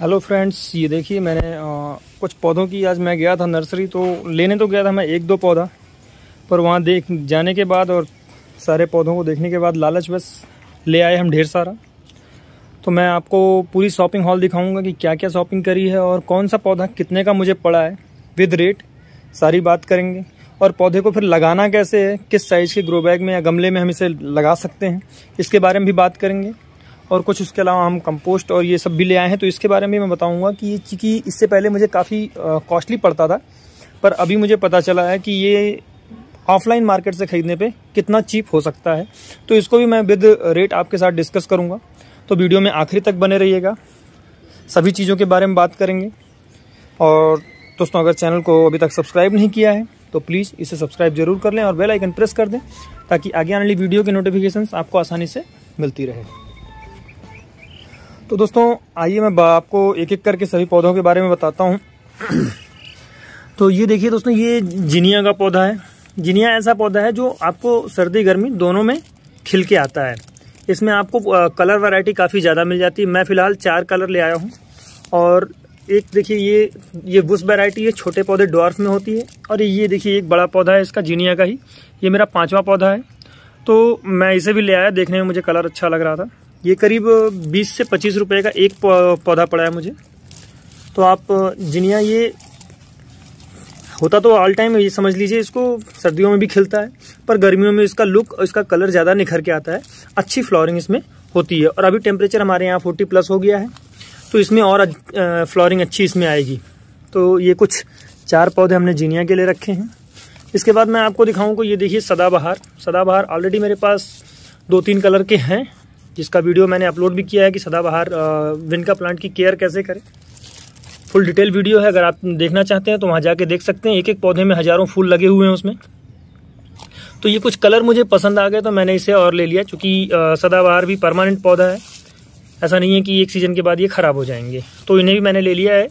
Hello friends ये देखिए मैंने आ, कुछ पौधों की आज मैं गया था नर्सरी तो लेने तो गया था मैं एक दो पौधा पर वहाँ देख जाने के बाद और सारे पौधों को देखने के बाद लालच बस ले आए हम ढेर सारा। तो मैं आपको पूरी शॉपिंग हॉल दिखाऊँगा कि क्या क्या शॉपिंग करी है और कौन सा पौधा कितने का मुझे पड़ा है। विद रेट सारी बात करेंगे। और पौधे को फिर लगाना कैसे है किस साइज़ के ग्रो बैग में या गमले में हम इसे लगा सकते हैं इसके बारे में भी बात करेंगे। और कुछ उसके अलावा हम कंपोस्ट और ये सब भी ले आए हैं। तो इसके बारे में मैं बताऊँगा कि ये चूँकि, इससे पहले मुझे काफ़ी कॉस्टली पड़ता था। पर अभी मुझे पता चला है कि ये ऑफलाइन मार्केट से ख़रीदने पे कितना चीप हो सकता है। तो इसको भी मैं विद रेट आपके साथ डिस्कस करूँगा। तो वीडियो में आखिरी तक बने रहिएगा। सभी चीज़ों के बारे में बात करेंगे। और दोस्तों, अगर चैनल को अभी तक सब्सक्राइब नहीं किया है तो प्लीज़ इसे सब्सक्राइब ज़रूर कर लें और बेल आइकन प्रेस कर दें, ताकि आगे आने वाली वीडियो की नोटिफिकेशन आपको आसानी से मिलती रहे। तो दोस्तों, आइए मैं आपको एक एक करके सभी पौधों के बारे में बताता हूँ। तो ये देखिए दोस्तों, ये जिनिया का पौधा है। जिनिया ऐसा पौधा है जो आपको सर्दी, गर्मी दोनों में खिल के आता है। इसमें आपको कलर वैरायटी काफ़ी ज़्यादा मिल जाती है। मैं फ़िलहाल चार कलर ले आया हूँ। और एक देखिए, ये ये बुश वैरायटी है। छोटे पौधे डॉर्फ में होती है। और ये देखिए, एक बड़ा पौधा है इसका, जीनिया का ही। ये मेरा पांचवा पौधा है। तो मैं इसे भी ले आया। देखने में मुझे कलर अच्छा लग रहा था। ये करीब 20 से 25 रुपए का एक पौधा पड़ा है मुझे। तो आप, जिनिया ये होता तो ऑल टाइम ये समझ लीजिए, इसको सर्दियों में भी खिलता है, पर गर्मियों में इसका लुक और इसका कलर ज़्यादा निखर के आता है। अच्छी फ्लोरिंग इसमें होती है। और अभी टेम्परेचर हमारे यहाँ फोर्टी प्लस हो गया है तो इसमें और फ्लोरिंग अच्छी इसमें आएगी। तो ये कुछ चार पौधे हमने जीनिया के लिए रखे हैं। इसके बाद मैं आपको दिखाऊँ ये देखिए सदाबहार। सदाबहार ऑलरेडी मेरे पास दो तीन कलर के हैं। जिसका वीडियो मैंने अपलोड भी किया है कि सदाबहार विनका प्लांट की केयर कैसे करें। फुल डिटेल वीडियो है, अगर आप देखना चाहते हैं तो वहाँ जाके देख सकते हैं। एक एक पौधे में हज़ारों फूल लगे हुए हैं उसमें। तो ये कुछ कलर मुझे पसंद आ गए तो मैंने इसे और ले लिया, चूँकि सदाबहार भी परमानेंट पौधा है। ऐसा नहीं है कि एक सीज़न के बाद ये ख़राब हो जाएँगे। तो इन्हें भी मैंने ले लिया है।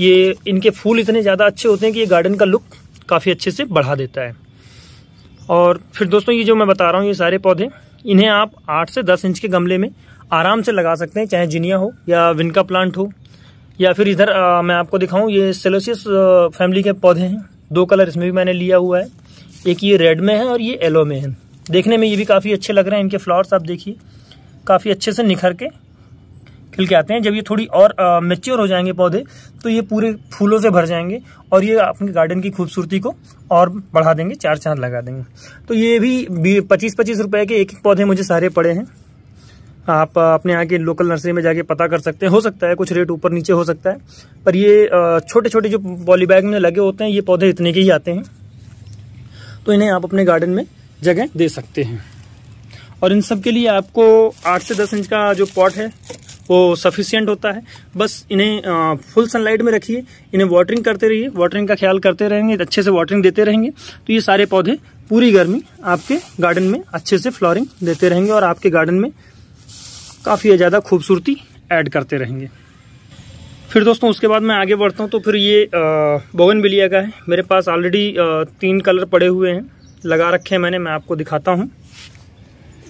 ये, इनके फूल इतने ज़्यादा अच्छे होते हैं कि ये गार्डन का लुक काफ़ी अच्छे से बढ़ा देता है। और फिर दोस्तों, ये जो मैं बता रहा हूँ, ये सारे पौधे इन्हें आप आठ से दस इंच के गमले में आराम से लगा सकते हैं चाहे जिनिया हो या विनका प्लांट हो। या फिर इधर आ, मैं आपको दिखाऊँ ये सेलोसियस फैमिली के पौधे हैं। दो कलर इसमें भी मैंने लिया हुआ है। एक ये रेड में है और ये येलो में है। देखने में ये भी काफ़ी अच्छे लग रहे हैं इनके फ्लावर्स आप देखिए। काफ़ी अच्छे से निखर के खिल के आते हैं। जब ये थोड़ी और मेच्योर हो जाएँगे पौधे तो ये पूरे फूलों से भर जाएँगे और ये अपने गार्डन की खूबसूरती को और बढ़ा देंगे चार चाँद लगा देंगे। तो ये भी पच्चीस पच्चीस रुपए के एक एक पौधे मुझे सारे पड़े हैं। आप अपने यहाँ के लोकल नर्सरी में जाके पता कर सकते हैं। हो सकता है कुछ रेट ऊपर नीचे हो सकता है, पर ये छोटे छोटे जो पॉली बैग में लगे होते हैं, ये पौधे इतने के ही आते हैं। तो इन्हें आप अपने गार्डन में जगह दे सकते हैं। और इन सब के लिए आपको आठ से दस इंच का जो पॉट है वो सफिशियंट होता है। बस इन्हें फुल सनलाइट में रखिए, इन्हें वाटरिंग करते रहिए। वाटरिंग का ख्याल करते रहेंगे, अच्छे से वाटरिंग देते रहेंगे। तो ये सारे पौधे पूरी गर्मी आपके गार्डन में अच्छे से फ्लोरिंग देते रहेंगे और आपके गार्डन में काफ़ी ज़्यादा खूबसूरती ऐड करते रहेंगे। फिर दोस्तों, उसके बाद मैं आगे बढ़ता हूँ। तो फिर ये बोगन बिलिया का है। मेरे पास ऑलरेडी तीन कलर पड़े हुए हैं। लगा रखे हैं मैंने, मैं आपको दिखाता हूँ।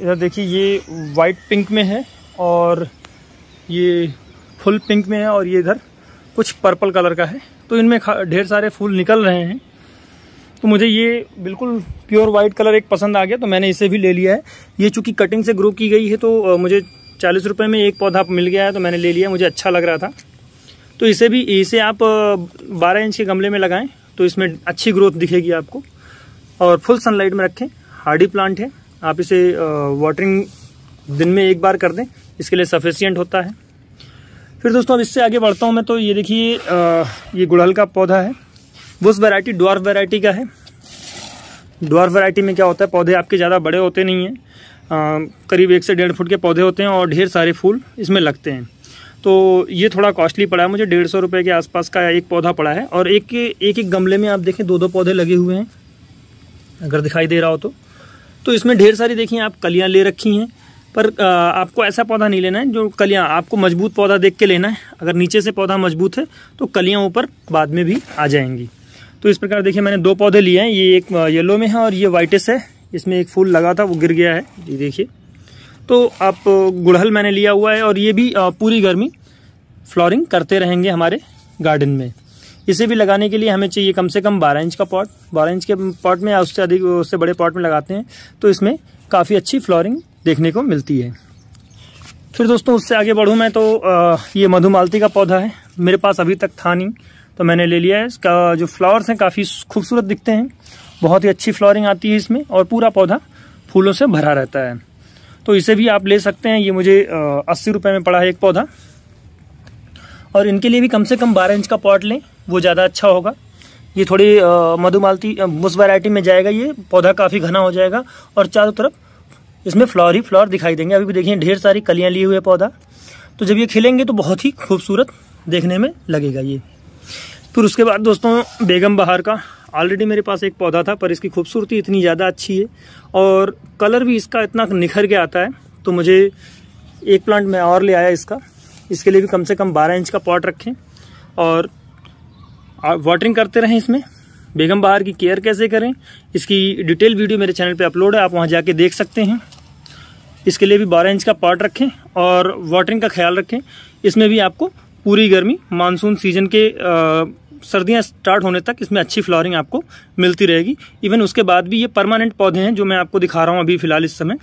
इधर देखिए, ये वाइट पिंक में है और ये फुल पिंक में है और ये इधर कुछ पर्पल कलर का है। तो इनमें ढेर सारे फूल निकल रहे हैं। तो मुझे ये बिल्कुल प्योर वाइट कलर एक पसंद आ गया तो मैंने इसे भी ले लिया है। ये चूँकि कटिंग से ग्रो की गई है तो मुझे चालीस रुपये में एक पौधा मिल गया है तो मैंने ले लिया, मुझे अच्छा लग रहा था। तो इसे भी, इसे आप बारह इंच के गमले में लगाएँ तो इसमें अच्छी ग्रोथ दिखेगी आपको। और फुल सनलाइट में रखें, हार्डी प्लांट है, आप इसे वाटरिंग दिन में एक बार कर दें इसके लिए सफिशियंट होता है। फिर दोस्तों, अब इससे आगे बढ़ता हूँ मैं तो ये देखिए ये गुड़हल का पौधा है। बुस वैरायटी डॉर्फ वैरायटी का है। डॉर्फ वैरायटी में क्या होता है, पौधे आपके ज़्यादा बड़े होते नहीं हैं। करीब एक से डेढ़ फुट के पौधे होते हैं और ढेर सारे फूल इसमें लगते हैं। तो ये थोड़ा कॉस्टली पड़ा है मुझे, डेढ़ सौ रुपये के आसपास का एक पौधा पड़ा है। और एक एक एक गमले में आप देखें दो दो पौधे लगे हुए हैं, अगर दिखाई दे रहा हो तो। तो इसमें ढेर सारी, देखिए, आप कलियाँ ले रखी हैं। पर आपको ऐसा पौधा नहीं लेना है जो कलियाँ, आपको मज़बूत पौधा देख के लेना है। अगर नीचे से पौधा मज़बूत है तो कलियाँ ऊपर बाद में भी आ जाएँगी। तो इस प्रकार देखिए, मैंने दो पौधे लिए हैं। ये एक येलो में है और ये वाइटिस है। इसमें एक फूल लगा था, वो गिर गया है। ये देखिए। तो आप गुड़हल मैंने लिया हुआ है और ये भी पूरी गर्मी फ्लोरिंग करते रहेंगे हमारे गार्डन में। इसे भी लगाने के लिए हमें चाहिए कम से कम बारह इंच का पॉट। बारह इंच के पॉट में या उससे अधिक, उससे बड़े पॉट में लगाते हैं। तो इसमें काफ़ी अच्छी फ्लोरिंग देखने को मिलती है। फिर दोस्तों, उससे आगे बढ़ूँ मैं तो ये मधुमालती का पौधा है। मेरे पास अभी तक था नहीं तो मैंने ले लिया है। इसका जो फ्लावर्स हैं, काफ़ी खूबसूरत दिखते हैं। बहुत ही अच्छी फ्लावरिंग आती है इसमें और पूरा पौधा फूलों से भरा रहता है। तो इसे भी आप ले सकते हैं। ये मुझे अस्सी रुपये में पड़ा है एक पौधा। और इनके लिए भी कम से कम बारह इंच का पॉट लें, वो ज़्यादा अच्छा होगा। ये थोड़ी मधुमालती उस वैरायटी में जाएगा ये। पौधा काफ़ी घना हो जाएगा और चारों तरफ़ इसमें फ्लावर ही फ्लावर दिखाई देंगे। अभी भी देखिए, ढेर सारी कलियाँ लिए हुए पौधा। तो जब ये खिलेंगे तो बहुत ही खूबसूरत देखने में लगेगा ये। फिर उसके बाद दोस्तों, बेगम बहार का। ऑलरेडी मेरे पास एक पौधा था, पर इसकी खूबसूरती इतनी ज़्यादा अच्छी है। और कलर भी इसका इतना निखर के आता है। तो मुझे एक प्लांट मैं और ले आया इसका। इसके लिए भी कम से कम 12 इंच का पॉट रखें। और वाटरिंग करते रहें इसमें। बेगम बहार की केयर कैसे करें? इसकी डिटेल वीडियो मेरे चैनल पे अपलोड है, आप वहाँ जाके देख सकते हैं। इसके लिए भी 12 इंच का पार्ट रखें और वाटरिंग का ख्याल रखें। इसमें भी आपको पूरी गर्मी, मानसून सीज़न के सर्दियाँ स्टार्ट होने तक इसमें अच्छी फ्लावरिंग आपको मिलती रहेगी। इवन उसके बाद भी ये परमानेंट पौधे हैं जो मैं आपको दिखा रहा हूँ अभी फ़िलहाल इस समय।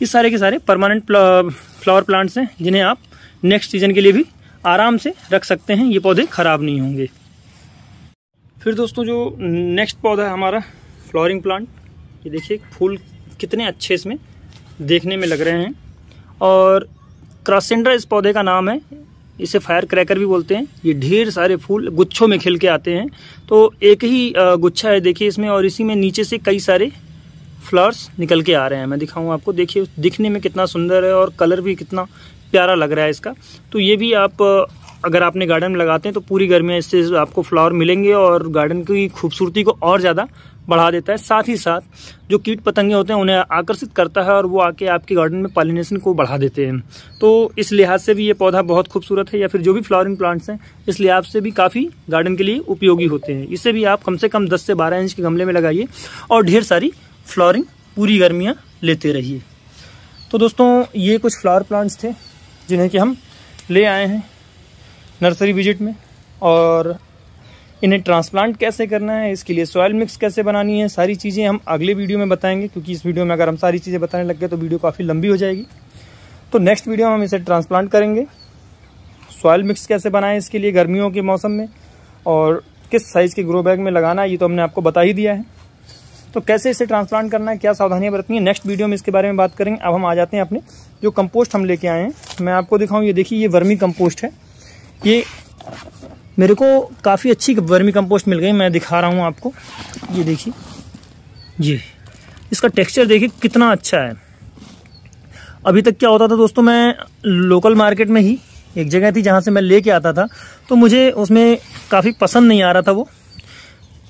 ये सारे के सारे परमानेंट फ्लावर प्लांट्स हैं, जिन्हें आप नेक्स्ट सीज़न के लिए भी आराम से रख सकते हैं। ये पौधे ख़राब नहीं होंगे। फिर दोस्तों जो नेक्स्ट पौधा है हमारा फ्लावरिंग प्लांट ये देखिए फूल कितने अच्छे इसमें देखने में लग रहे हैं। और क्रॉसेंड्रा इस पौधे का नाम है, इसे फायर क्रैकर भी बोलते हैं। ये ढेर सारे फूल गुच्छों में खिल के आते हैं। तो एक ही गुच्छा है देखिए इसमें, और इसी में नीचे से कई सारे फ्लावर्स निकल के आ रहे हैं। मैं दिखाऊँ आपको, देखिए, दिखने में कितना सुंदर है और कलर भी कितना प्यारा लग रहा है इसका। तो ये भी आप अगर आपने गार्डन में लगाते हैं तो पूरी गर्मियाँ इससे आपको फ्लावर मिलेंगे और गार्डन की खूबसूरती को और ज़्यादा बढ़ा देता है। साथ ही साथ, जो कीट पतंगे होते हैं, उन्हें आकर्षित करता है और वो आके आपके गार्डन में पॉलिनेशन को बढ़ा देते हैं। तो इस लिहाज से भी ये पौधा बहुत खूबसूरत है, या फिर जो भी फ्लावरिंग प्लांट्स हैं, इस लिहाज से भी काफ़ी गार्डन के लिए उपयोगी होते हैं। इसे भी आप कम से कम दस से बारह इंच के गमले में लगाइए और ढेर सारी फ्लावरिंग पूरी गर्मियाँ लेते रहिए। तो दोस्तों, ये कुछ फ्लावर प्लांट्स थे जिन्हें कि हम ले आए हैं। नर्सरी विज़िट में। और इन्हें ट्रांसप्लांट कैसे करना है, इसके लिए सॉयल मिक्स कैसे बनानी है, सारी चीज़ें हम अगले वीडियो में बताएँगे, क्योंकि इस वीडियो में अगर हम सारी चीज़ें बताने लग गए तो वीडियो काफ़ी लंबी हो जाएगी। तो नेक्स्ट वीडियो में हम इसे ट्रांसप्लांट करेंगे। सॉयल मिक्स कैसे बनाएँ इसके लिए गर्मियों के मौसम में, और किस साइज़ के ग्रो बैग में लगाना है, ये तो हमने आपको बता ही दिया है। तो कैसे इसे ट्रांसप्लांट करना है, क्या सावधानियाँ बरतनी है नेक्स्ट वीडियो में इसके बारे में बात करेंगे। अब हम आ जाते हैं अपने जो कंपोस्ट हम लेके आए हैं। मैं आपको दिखाऊँ, ये देखिए, ये वर्मी कंपोस्ट है। ये मेरे को काफ़ी अच्छी वर्मी कंपोस्ट मिल गई, मैं दिखा रहा हूँ आपको। ये देखिए। जी। इसका टेक्सचर देखिए, कितना अच्छा है। अभी तक क्या होता था दोस्तों, मैं लोकल मार्केट में ही, एक जगह थी जहाँ से मैं लेके आता था तो मुझे उसमें काफ़ी पसंद नहीं आ रहा था वो।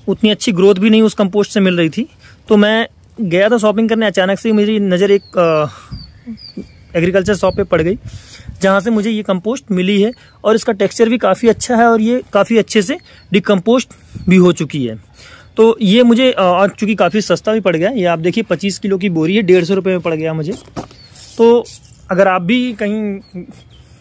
उतनी अच्छी ग्रोथ भी नहीं उस कंपोस्ट से मिल रही थी। तो मैं गया था शॉपिंग करने, अचानक से मेरी नज़र एक एग्रीकल्चर शॉप पे पड़ गई, जहाँ से मुझे ये कंपोस्ट मिली है और इसका टेक्सचर भी काफ़ी अच्छा है और ये काफ़ी अच्छे से डिकम्पोस्ट भी हो चुकी है। तो ये मुझे और चूँकि काफ़ी सस्ता भी पड़ गया, ये आप देखिए पच्चीस किलो की बोरी है, डेढ़ सौ रुपये में पड़ गया मुझे। तो अगर आप भी कहीं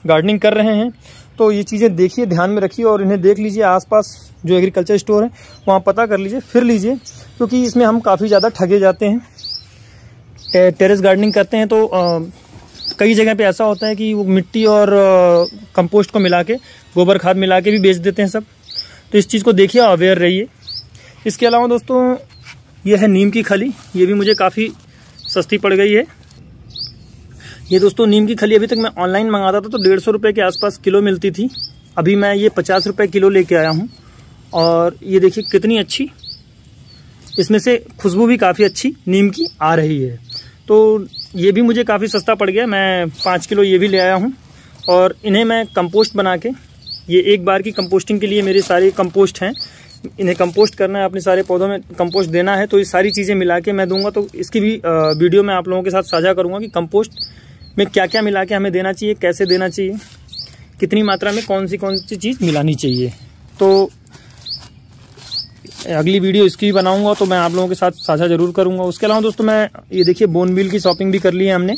गार्डनिंग कर रहे हैं तो ये चीज़ें देखिए, ध्यान में रखिए और इन्हें देख लीजिए आसपास जो एग्रीकल्चर स्टोर है, वहाँ पता कर लीजिए, फिर लीजिए, क्योंकि इसमें हम काफ़ी ज़्यादा ठगे जाते हैं। टेरेस गार्डनिंग करते हैं तो कई जगह पे ऐसा होता है कि वो मिट्टी और कंपोस्ट को मिला के गोबर खाद मिला के भी बेच देते हैं सब। तो इस चीज़ को देखिए अवेयर रहिए। इसके अलावा दोस्तों, ये है नीम की खली। ये भी मुझे काफ़ी सस्ती पड़ गई है। ये दोस्तों, नीम की खली अभी तक मैं ऑनलाइन मंगाता था तो डेढ़ सौ रुपये के आसपास किलो मिलती थी। अभी मैं ये पचास रुपये किलो लेके आया हूँ। और ये देखिए, कितनी अच्छी। इसमें से खुशबू भी काफ़ी अच्छी नीम की आ रही है। तो ये भी मुझे काफ़ी सस्ता पड़ गया, मैं पाँच किलो ये भी ले आया हूँ। और इन्हें मैं कंपोस्ट बना के, ये एक बार की कंपोस्टिंग के लिए मेरे सारे कंपोस्ट हैं। इन्हें कंपोस्ट करना है, अपने सारे पौधों में कंपोस्ट देना है तो ये सारी चीज़ें मिला के मैं दूँगा तो इसकी भी वीडियो में आप लोगों के साथ साझा करूँगा कि कंपोस्ट में क्या क्या मिला के हमें देना चाहिए, कैसे देना चाहिए, कितनी मात्रा में कौन सी कौन सी चीज़ मिलानी चाहिए। तो अगली वीडियो इसकी भी बनाऊँगा तो मैं आप लोगों के साथ साझा ज़रूर करूँगा। उसके अलावा दोस्तों, मैं ये देखिए बोन बिल की शॉपिंग भी कर ली है हमने।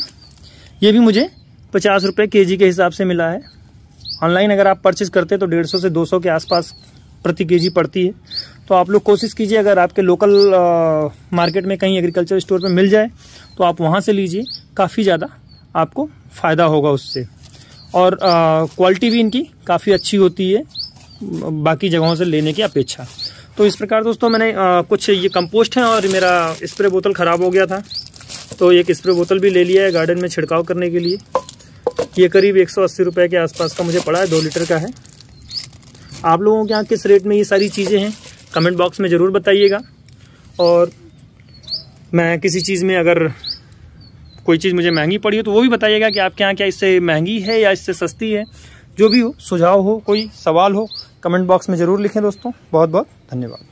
ये भी मुझे पचास रुपये के के हिसाब से मिला है। ऑनलाइन अगर आप परचेज करते तो डेढ़ सौ दो सौ के आसपास प्रति केजी पड़ती है। तो आप लोग कोशिश कीजिए, अगर आपके लोकल मार्केट में कहीं एग्रीकल्चर स्टोर पे मिल जाए तो आप वहाँ से लीजिए। काफ़ी ज़्यादा आपको फ़ायदा होगा उससे। और क्वालिटी भी इनकी काफ़ी अच्छी होती है, बाकी जगहों से लेने की अपेक्षा। तो इस प्रकार दोस्तों मैंने आ, कुछ ये कंपोस्ट है और मेरा स्प्रे बोतल ख़राब हो गया था। तो एक स्प्रे बोतल भी ले लिया है गार्डन में छिड़काव करने के लिए। ये करीब एक सौ के आसपास का मुझे पड़ा है दो लीटर का है। आप लोगों के यहाँ किस रेट में ये सारी चीज़ें हैं कमेंट बॉक्स में ज़रूर बताइएगा। और मैं किसी चीज़ में अगर कोई चीज़ मुझे महँगी पड़ी हो तो वो भी बताइएगा कि आपके यहाँ क्या इससे महँगी है या इससे सस्ती है। जो भी हो सुझाव हो कोई सवाल हो कमेंट बॉक्स में ज़रूर लिखें दोस्तों। बहुत बहुत धन्यवाद।